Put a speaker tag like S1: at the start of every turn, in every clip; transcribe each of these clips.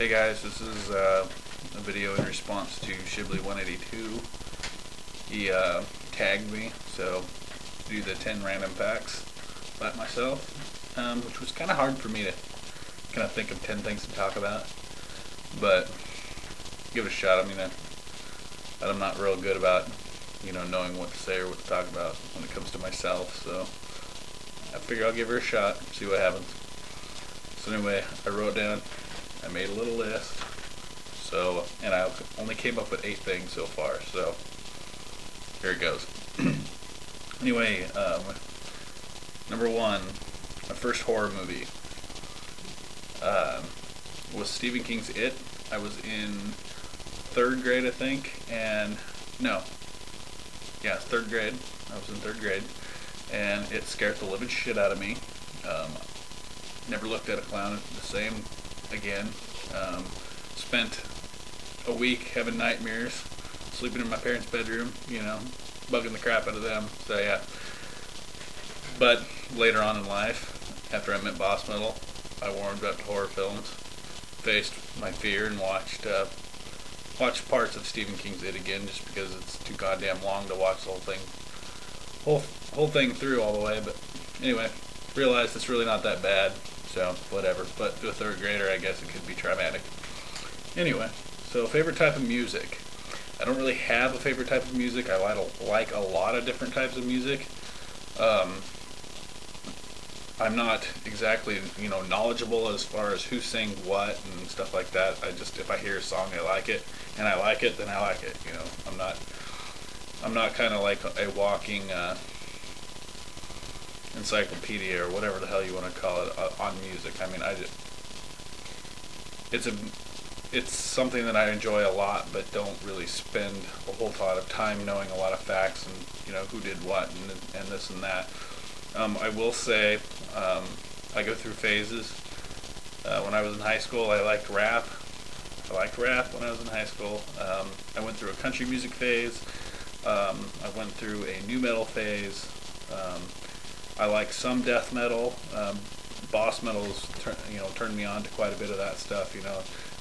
S1: Hey guys, this is uh, a video in response to Shibley182. He uh, tagged me, so do the 10 random facts about myself, um, which was kind of hard for me to kind of think of 10 things to talk about, but give it a shot. I mean, I, I'm not real good about, you know, knowing what to say or what to talk about when it comes to myself, so I figure I'll give her a shot, see what happens. So anyway, I wrote down I made a little list. So, and I only came up with eight things so far. So, here it goes. anyway, um, number one, my first horror movie um, was Stephen King's It. I was in third grade, I think, and no, yeah, third grade. I was in third grade, and it scared the living shit out of me. Um, never looked at a clown the same again. Um, spent a week having nightmares, sleeping in my parents' bedroom, you know, bugging the crap out of them. So yeah. But later on in life, after I met Boss Metal, I warmed up to horror films, faced my fear, and watched uh, watched parts of Stephen King's It again, just because it's too goddamn long to watch the whole thing, whole whole thing through all the way. But anyway, realized it's really not that bad. So, whatever. But to a third grader, I guess it could be traumatic. Anyway, so favorite type of music. I don't really have a favorite type of music. I like a lot of different types of music. Um, I'm not exactly, you know, knowledgeable as far as who sings what and stuff like that. I just, if I hear a song, I like it, and I like it, then I like it. You know, I'm not, I'm not kind of like a walking, uh, encyclopedia or whatever the hell you want to call it uh, on music. I mean, I just, it's a it's something that I enjoy a lot, but don't really spend a whole lot of time knowing a lot of facts and you know who did what and and this and that. Um, I will say um, I go through phases. Uh, when I was in high school, I liked rap. I liked rap when I was in high school. Um, I went through a country music phase. Um, I went through a nu metal phase. I like some death metal. Um, boss metals, you know, turned me on to quite a bit of that stuff. You know,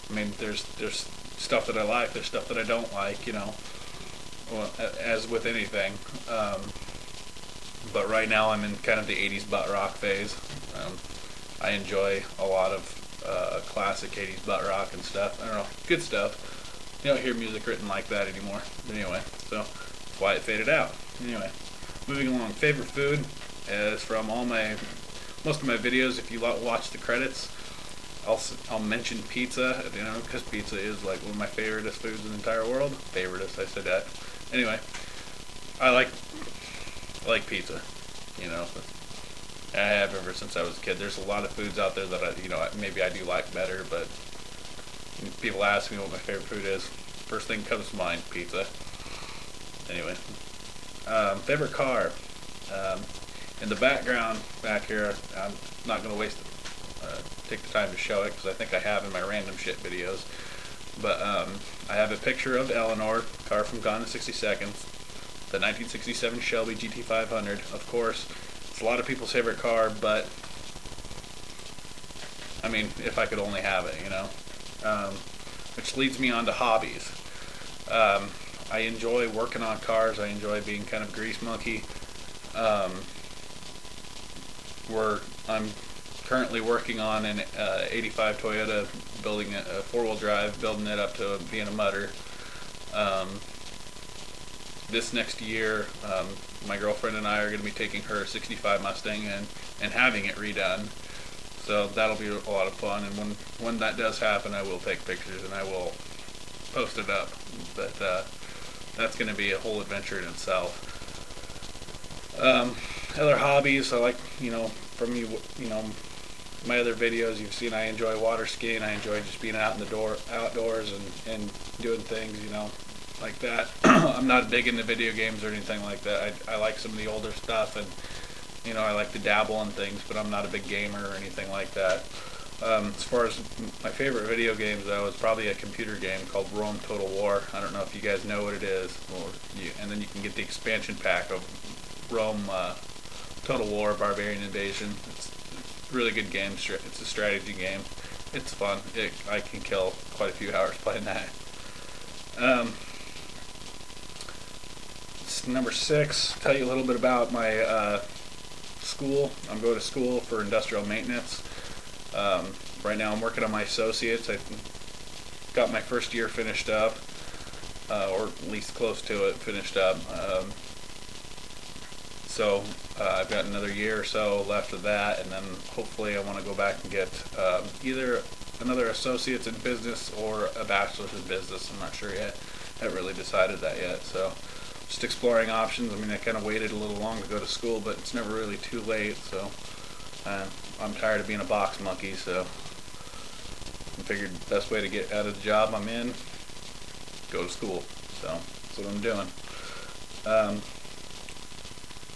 S1: I mean, there's there's stuff that I like, there's stuff that I don't like. You know, well, as with anything. Um, but right now, I'm in kind of the '80s butt rock phase. Um, I enjoy a lot of uh, classic '80s butt rock and stuff. I don't know, good stuff. You don't hear music written like that anymore. Anyway, so that's why it faded out. Anyway, moving along. Favorite food is from all my most of my videos. If you watch the credits, I'll I'll mention pizza. You know, because pizza is like one of my favoriteest foods in the entire world. Favoriteest, I said that. Anyway, I like I like pizza. You know, I have ever since I was a kid. There's a lot of foods out there that I, you know, maybe I do like better, but people ask me what my favorite food is. First thing comes to mind, pizza. Anyway, um, favorite car. Um, in the background back here, I'm not going to waste uh, take the time to show it because I think I have in my random shit videos. But um, I have a picture of Eleanor, car from Gone in 60 Seconds, the 1967 Shelby GT500. Of course, it's a lot of people's favorite car, but I mean, if I could only have it, you know. Um, which leads me on to hobbies. Um, I enjoy working on cars. I enjoy being kind of grease monkey. Um, we're I'm currently working on an uh, 85 Toyota, building a, a four-wheel drive, building it up to being a mudder. Um, this next year, um, my girlfriend and I are going to be taking her 65 Mustang and, and having it redone. So that'll be a lot of fun. And when, when that does happen, I will take pictures and I will post it up. But uh, that's going to be a whole adventure in itself. Um, other hobbies, I like, you know, from you, you know, my other videos you've seen, I enjoy water skiing. I enjoy just being out in the door, outdoors, and and doing things, you know, like that. I'm not big into video games or anything like that. I I like some of the older stuff, and you know, I like to dabble in things, but I'm not a big gamer or anything like that. Um, as far as my favorite video games, though, is probably a computer game called Rome Total War. I don't know if you guys know what it is, or you, and then you can get the expansion pack of Rome uh, Total War Barbarian Invasion. It's, a really good game. It's a strategy game. it's fun. It, I can kill quite a few hours playing that. Um, number six. Tell you a little bit about my uh, school. I'm going to school for industrial maintenance. Um, right now, I'm working on my associates. I got my first year finished up, uh, or at least close to it finished up. Um, so uh, I've got another year or so left of that, and then hopefully I want to go back and get um, either another associate's in business or a bachelor's in business. I'm not sure yet. I haven't really decided that yet. So just exploring options. I mean, I kind of waited a little long to go to school, but it's never really too late. So uh, I'm tired of being a box monkey. So I figured the best way to get out of the job I'm in, go to school. So that's what I'm doing. Um,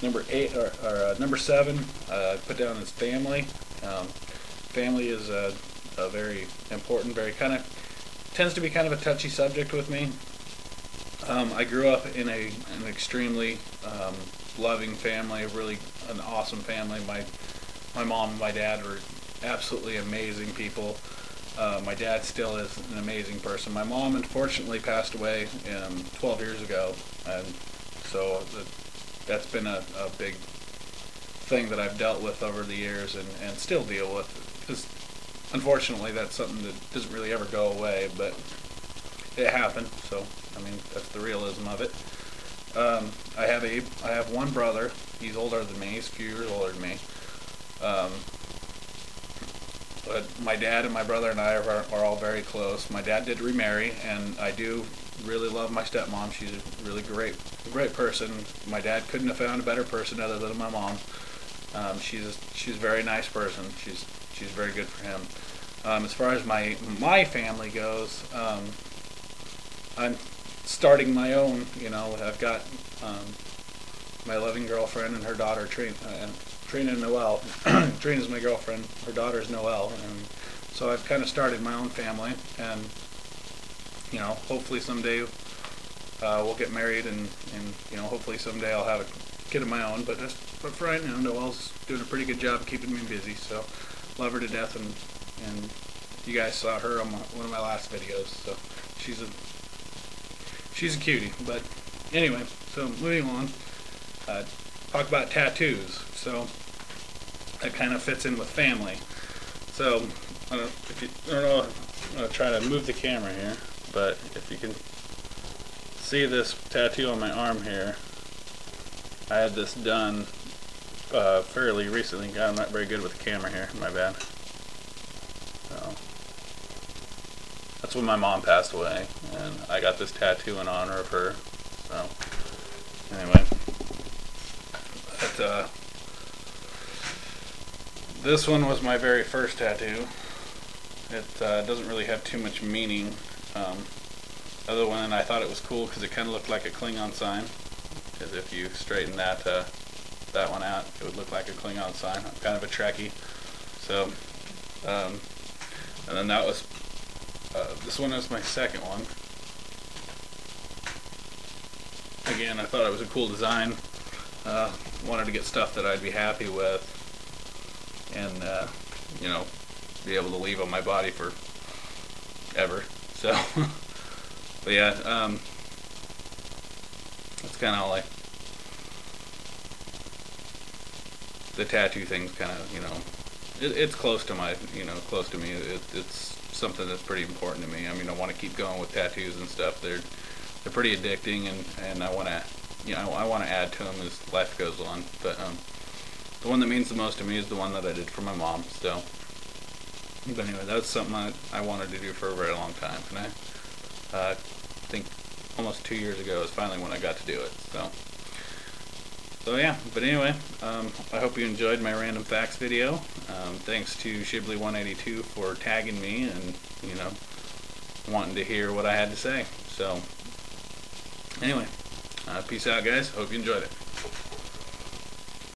S1: number eight or, or uh, number seven, uh, put down as family. Um, family is a, a, very important, very kind of tends to be kind of a touchy subject with me. Um, I grew up in a an extremely um, loving family, really an awesome family. My my mom and my dad were absolutely amazing people. Uh, my dad still is an amazing person. My mom unfortunately passed away um, 12 years ago, and so the, that's been a, a big thing that I've dealt with over the years and, and still deal with. Because unfortunately, that's something that doesn't really ever go away, but it happened. So I mean, that's the realism of it. Um, I have a I have one brother. He's older than me. He's a few years older than me. Um, but my dad and my brother and I are, are all very close. My dad did remarry, and I do really love my stepmom. She's a really great, great person. My dad couldn't have found a better person other than my mom. Um, she's she's a very nice person. She's she's very good for him. Um, as far as my my family goes, um, I'm starting my own. You know, I've got um, my loving girlfriend and her daughter, Trina, and Trina and Noelle. Trina's my girlfriend. Her daughter's Noelle, and so I've kind of started my own family, and you know, hopefully someday uh, we'll get married, and and you know, hopefully someday I'll have a kid of my own. But just, but for right now, Noelle's doing a pretty good job keeping me busy. So love her to death, and and you guys saw her on my, one of my last videos. So she's a she's a cutie. But anyway, so moving on. Uh, talk about tattoos. So that kind of fits in with family. So I don't, if you, I don't know. I'm gonna try to move the camera here, but if you can see this tattoo on my arm here, I had this done uh, fairly recently. God, I'm not very good with the camera here. My bad. So that's when my mom passed away, and I got this tattoo in honor of her. So, anyway, but, uh, this one was my very first tattoo. It uh, doesn't really have too much meaning, um, other than I thought it was cool because it kind of looked like a Klingon sign. Because if you straighten that uh, that one out, it would look like a Klingon sign. I'm kind of a Trekkie, so um, and then that was uh, this one was my second one. Again, I thought it was a cool design. Uh, wanted to get stuff that I'd be happy with and, uh, you know, be able to leave on my body for ever. So, but yeah, um, that's kind of like the tattoo thing's kind of, you know, it, it's close to my, you know, close to me. It, it's something that's pretty important to me. I mean, I want to keep going with tattoos and stuff. They're they're pretty addicting, and and I want to, you know, I want to add to them as life goes on. But um, the one that means the most to me is the one that I did for my mom. So, but anyway, that's something I, I wanted to do for a very long time, and I uh, think almost two years ago is finally when I got to do it. So. So yeah, but anyway, um, I hope you enjoyed my random facts video. Um, thanks to Shibley182 for tagging me and, you know, wanting to hear what I had to say. So, anyway, uh, peace out guys. Hope you enjoyed it.